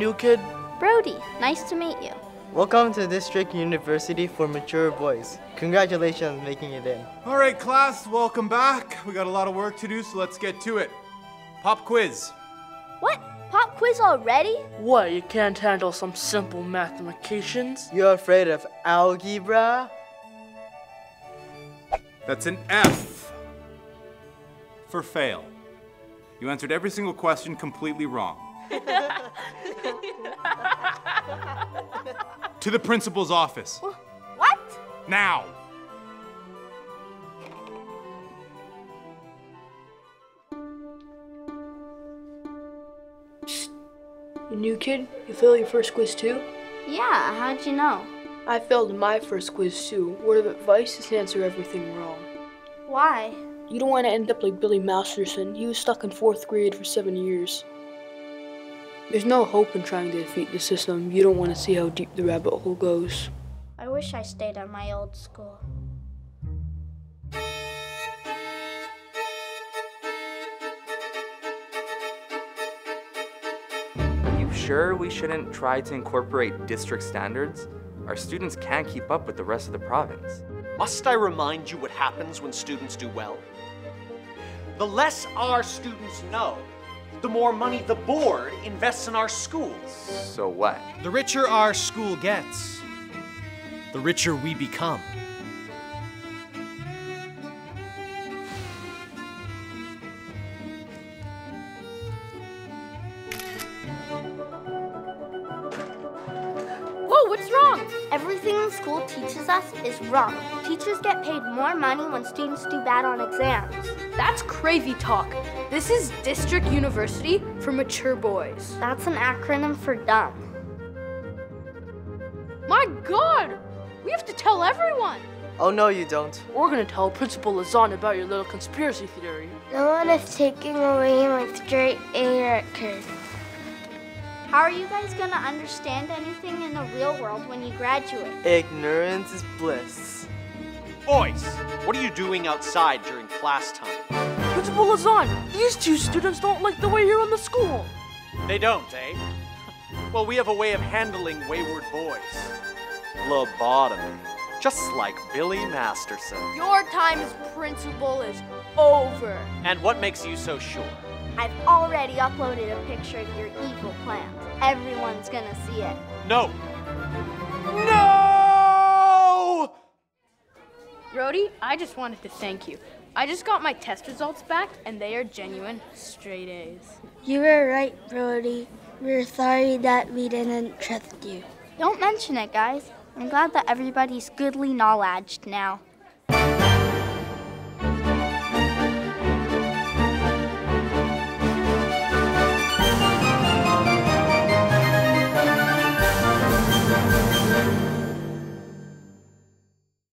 you a new kid? Brody, nice to meet you. Welcome to District University for Mature Boys. Congratulations on making it in. All right, class, welcome back. We got a lot of work to do, so let's get to it. Pop quiz. What? Pop quiz already? What, you can't handle some simple mathematicians? You're afraid of algebra? That's an F for fail. You answered every single question completely wrong. to the principal's office. What? Now! You new kid? You failed your first quiz too? Yeah, how'd you know? I failed my first quiz too. Word of advice is to answer everything wrong. Why? You don't want to end up like Billy Masterson. He was stuck in fourth grade for seven years. There's no hope in trying to defeat the system. You don't want to see how deep the rabbit hole goes. I wish I stayed at my old school. Are you sure we shouldn't try to incorporate district standards? Our students can't keep up with the rest of the province. Must I remind you what happens when students do well? The less our students know, the more money the board invests in our schools. So what? The richer our school gets, the richer we become. Whoa, what's wrong? Everything the school teaches us is wrong. Teachers get paid more money when students do bad on exams. That's crazy talk. This is District University for Mature Boys. That's an acronym for dumb. My god! We have to tell everyone! Oh no, you don't. We're gonna tell Principal Lazan about your little conspiracy theory. No one is taking away my straight A record. How are you guys gonna understand anything in the real world when you graduate? Ignorance is bliss. Boys, what are you doing outside during class time? Principal Lazan, these two students don't like the way you run the school. They don't, eh? Well, we have a way of handling wayward boys. Lobotomy. Just like Billy Masterson. Your time as principal is over. And what makes you so sure? I've already uploaded a picture of your evil plan. Everyone's gonna see it. No! Brody, I just wanted to thank you. I just got my test results back, and they are genuine straight A's. You were right, Brody. We're sorry that we didn't trust you. Don't mention it, guys. I'm glad that everybody's goodly knowledged now.